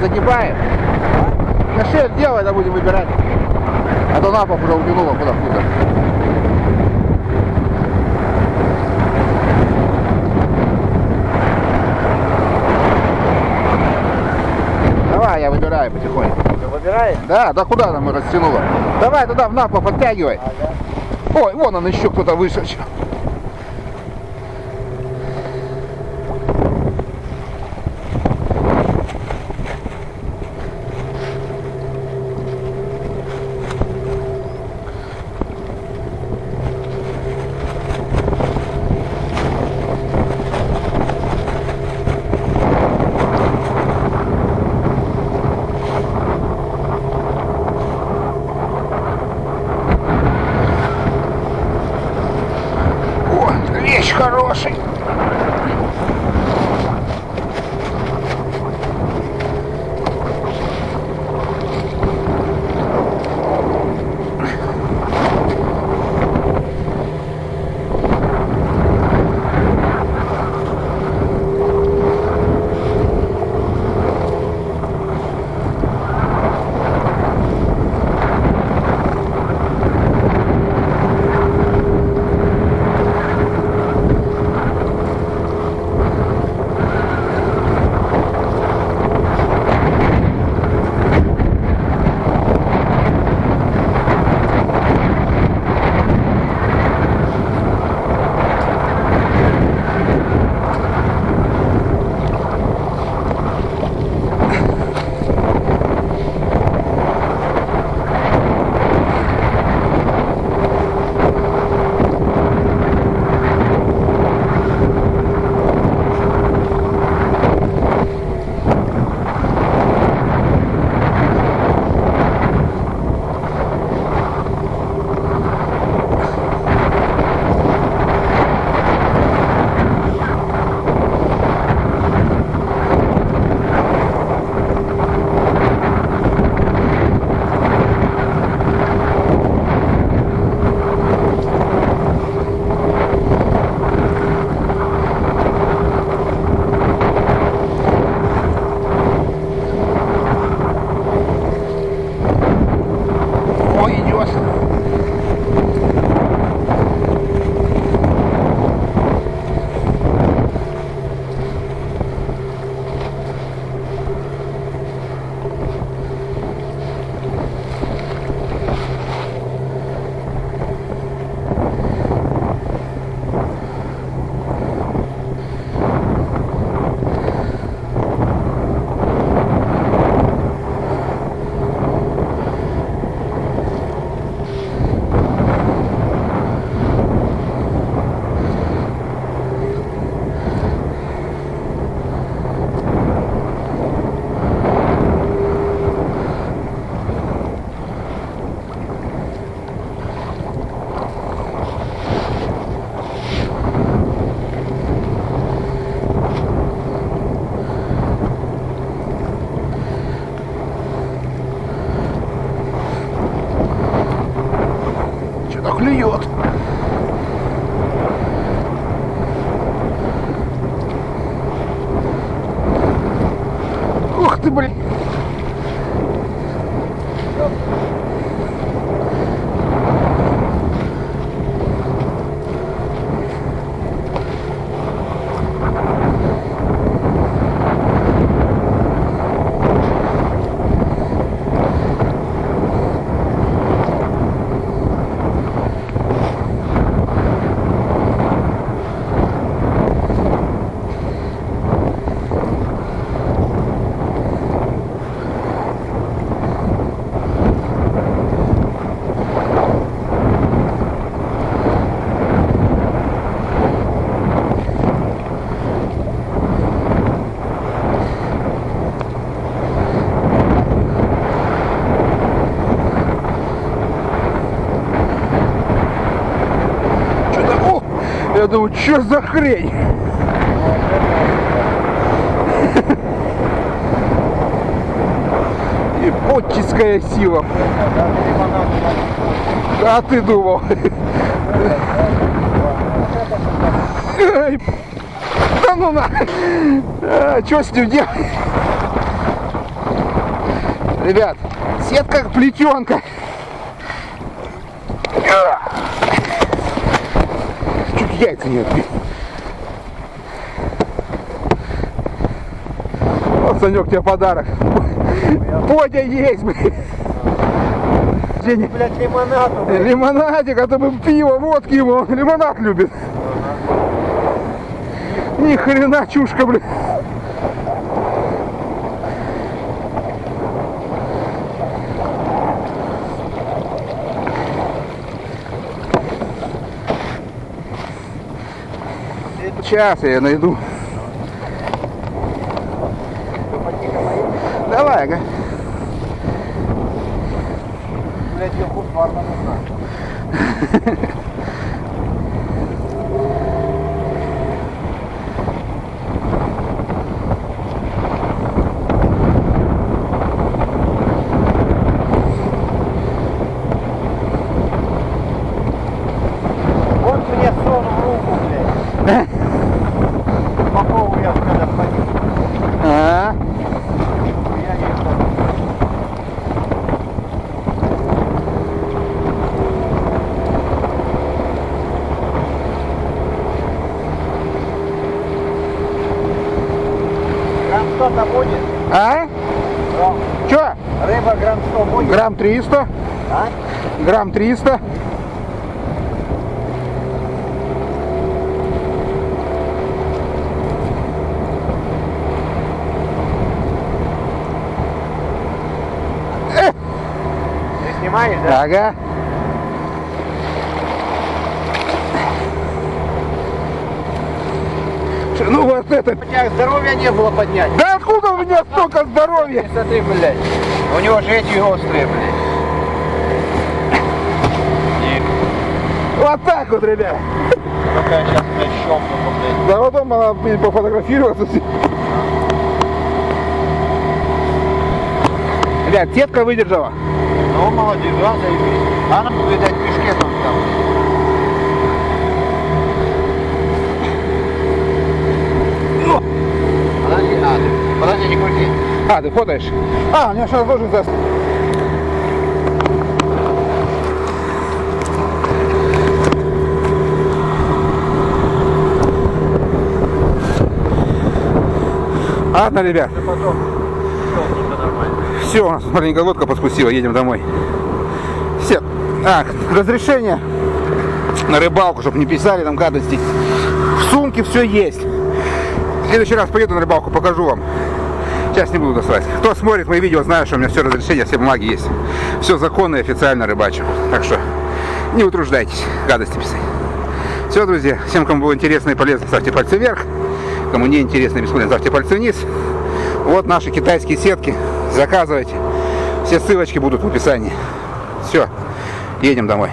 загибаем. На шею делай, да будем выбирать. А то на бок уже утянуло куда-куда. Давай, я выбираю потихоньку. Выбираешь? Да, да куда там растянуло? Давай туда в напа подтягивай. Ой, вон он еще кто-то выскочил. Thank я думаю, что за хрень? Ипотческая сила. А ты думал? Да ну на! Что с ним делать? Ребят, сетка плетенка. Яйца не отбил. Вот, Санек, тебе подарок. Бодя есть, Блять, лимонаду, блядь. лимонадик, а то бы пиво, водки он лимонад любит. Ни хрена чушка, блин. Сейчас я найду. Давай, ага. Блять, я хуй парна нужна. Вот мне сон в руку, блядь. Попову я когда ходил. А, Я не знаю. Грамм 100 будет? а? Грамм. Че? Рыба грамм 100 будет? Грамм 300? А? Грамм 300? Ты снимаешь, да? Ага. Ну вот это. У тебя здоровья не было поднять. Да откуда у меня столько здоровья? Смотри, блядь. У него же эти острые, блядь. И Вот так вот, ребят. я сейчас, блядь, щелкну, блядь. Да потом надо блин, пофотографироваться. Ребят, сетка выдержала. Ну, молодец, да, заебись. А нам, видать, пешке там там. Подожди, а, ты- подожди, не крути. А, ты фотоешь? А, у меня сейчас должен за... Ладно, ребят, Ты потом все, у нас маленькая лодка подспустила, едем домой. Все. Так, разрешение на рыбалку, чтобы не писали там гадости. В сумке все есть. В следующий раз поеду на рыбалку, покажу вам. Сейчас не буду доставать. Кто смотрит мои видео, знает, что у меня все разрешение, все бумаги есть. Все законно и официально рыбачу. Так что не утруждайтесь гадости писать. Все, друзья. Всем, кому было интересно и полезно, ставьте пальцы вверх. Кому не интересно и бесполезно, ставьте пальцы вниз. Вот наши китайские сетки. Заказывайте. Все ссылочки будут в описании. Все, едем домой.